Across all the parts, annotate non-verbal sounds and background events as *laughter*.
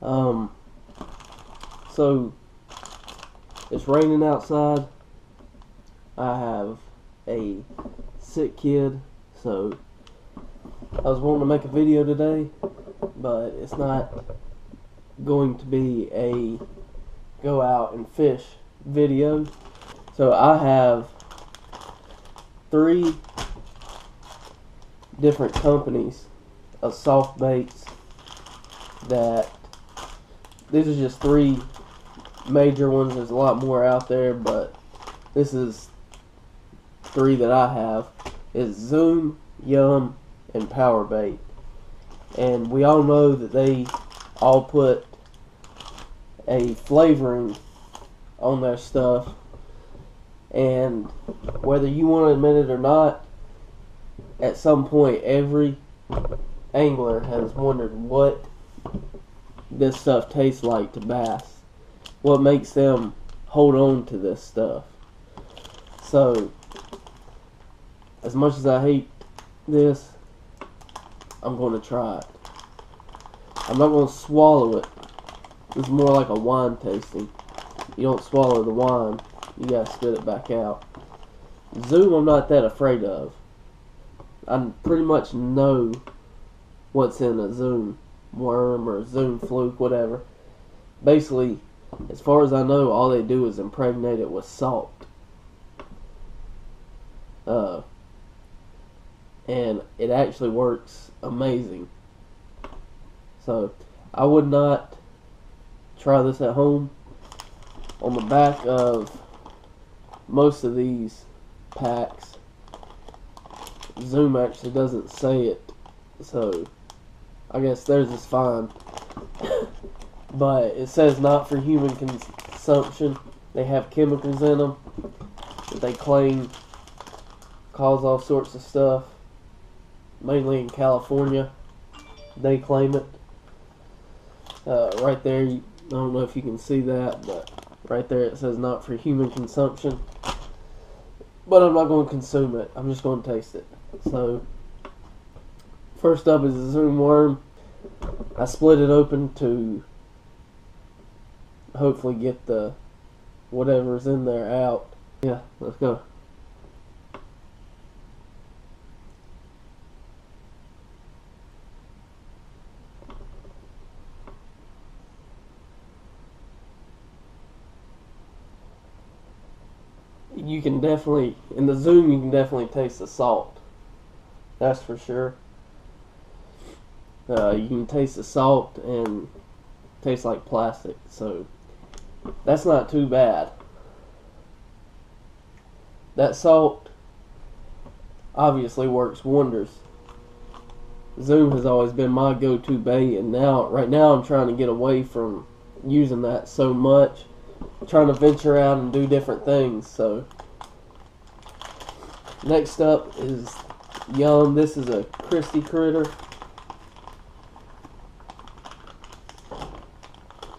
Um, so it's raining outside. I have a sick kid, so I was wanting to make a video today, but it's not going to be a go out and fish video. So I have three different companies of soft baits that these are just three major ones. There's a lot more out there, but this is three that I have is Zoom, Yum, and Power Bait. And we all know that they all put a flavoring on their stuff. And whether you want to admit it or not, at some point every angler has wondered what this stuff tastes like to bass. What makes them hold on to this stuff. So, as much as I hate this, I'm going to try it. I'm not going to swallow it. It's more like a wine tasting. You don't swallow the wine, you gotta spit it back out. Zoom, I'm not that afraid of. I pretty much know what's in a Zoom worm or Zoom fluke, whatever. Basically, as far as I know, all they do is impregnate it with salt. Uh, and it actually works amazing. So, I would not try this at home. On the back of most of these packs, Zoom actually doesn't say it, so I guess theirs is fine. *coughs* but it says not for human consumption. They have chemicals in them that they claim cause all sorts of stuff. Mainly in California, they claim it. Uh, right there, I don't know if you can see that, but right there it says not for human consumption. But I'm not going to consume it. I'm just going to taste it. So, first up is the Zoom worm. I split it open to hopefully get the whatever's in there out. Yeah, let's go. You can definitely, in the zoom, you can definitely taste the salt. That's for sure. Uh, you can taste the salt and tastes like plastic, so that's not too bad. That salt obviously works wonders. Zoom has always been my go-to bait, and now, right now, I'm trying to get away from using that so much. I'm trying to venture out and do different things. So, next up is Yum. This is a Christie critter.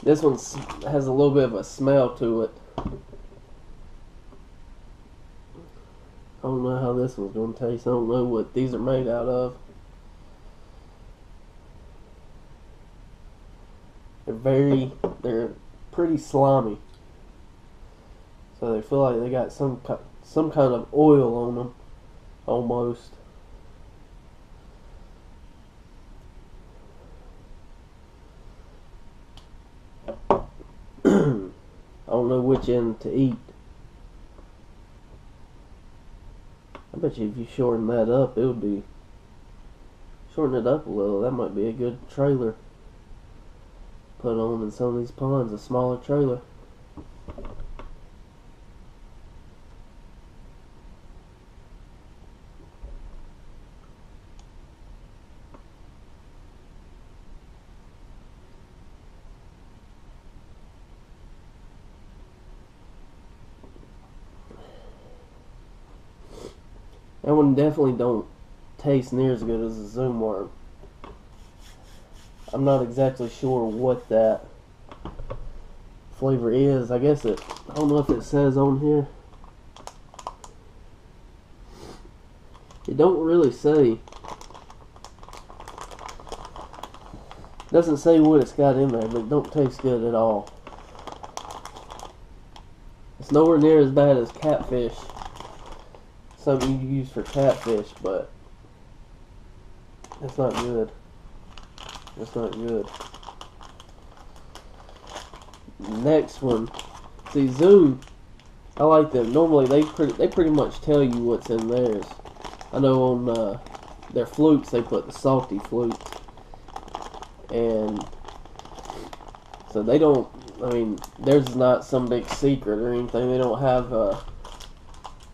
This one has a little bit of a smell to it. I don't know how this one's going to taste. I don't know what these are made out of. They're very, they're pretty slimy. So they feel like they got some some kind of oil on them, almost. I know which end to eat. I bet you if you shorten that up, it would be shorten it up a little. That might be a good trailer. Put on in some of these ponds, a smaller trailer. That one definitely don't taste near as good as a zoom worm. I'm not exactly sure what that flavor is. I guess it, I don't know if it says on here. It don't really say. Doesn't say what it's got in there, but it don't taste good at all. It's nowhere near as bad as catfish. Something you use for catfish, but it's not good. It's not good. Next one. See, Zoom. I like them. Normally, they pretty they pretty much tell you what's in theirs. I know on uh, their flukes they put the salty flukes, and so they don't. I mean, there's not some big secret or anything. They don't have uh,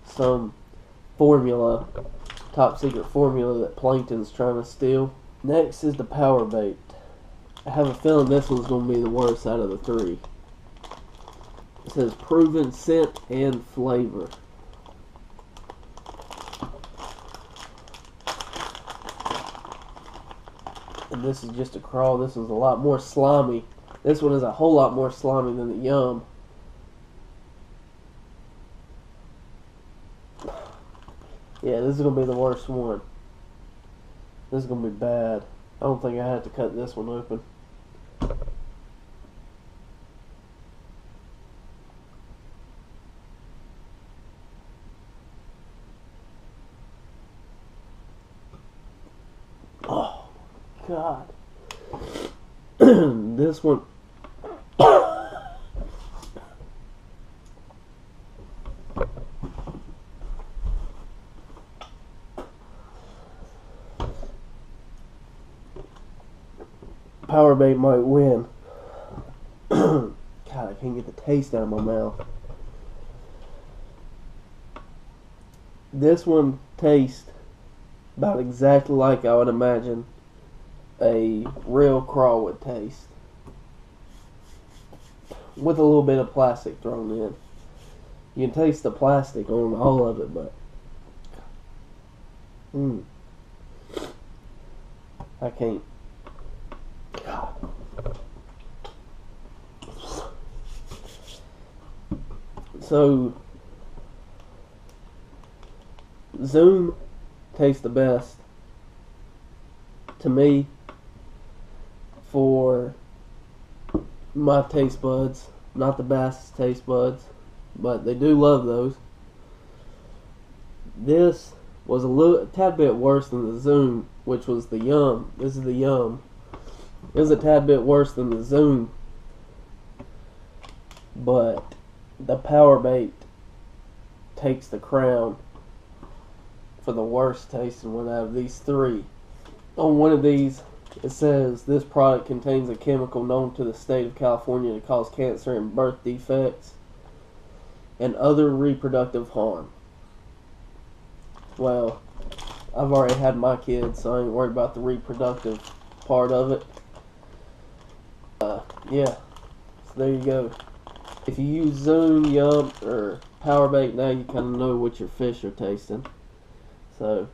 some formula, top secret formula that Plankton's trying to steal. Next is the power bait. I have a feeling this one's going to be the worst out of the three. It says proven scent and flavor. And this is just a craw. This is a lot more slimy. This one is a whole lot more slimy than the yum. Yeah, this is going to be the worst one. This is going to be bad. I don't think I have to cut this one open. Oh, God. *clears throat* this one. Power bait might win. *clears throat* God, I can't get the taste out of my mouth. This one tastes about exactly like I would imagine a real craw would taste. With a little bit of plastic thrown in. You can taste the plastic on all of it, but. Mm. I can't. So, Zoom tastes the best to me for my taste buds. Not the best taste buds, but they do love those. This was a little a tad bit worse than the Zoom, which was the Yum. This is the Yum. It was a tad bit worse than the Zoom, but the Power Bait takes the crown for the worst tasting one out of these three. On one of these, it says this product contains a chemical known to the state of California to cause cancer and birth defects and other reproductive harm. Well, I've already had my kids, so I ain't worried about the reproductive part of it. Uh, yeah, so there you go. If you use Zoom, Yum, or Power Bait now, you kind of know what your fish are tasting. So